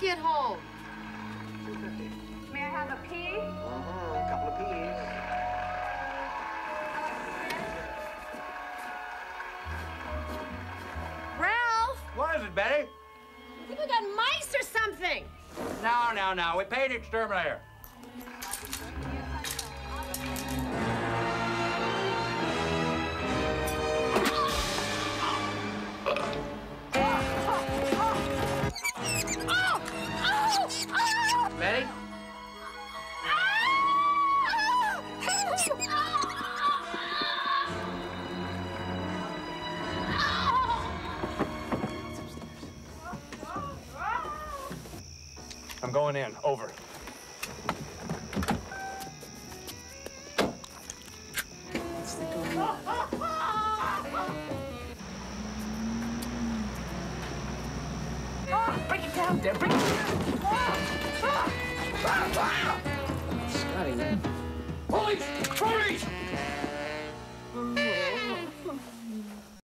get home? May I have a pea? Uh huh. a couple of peas. Ralph! What is it, Betty? I think we got mice or something. No, no, no. We paid exterminator. Betty? I'm going in. Over. Break it down, Deb. Break it down. Scotty. Police! Police!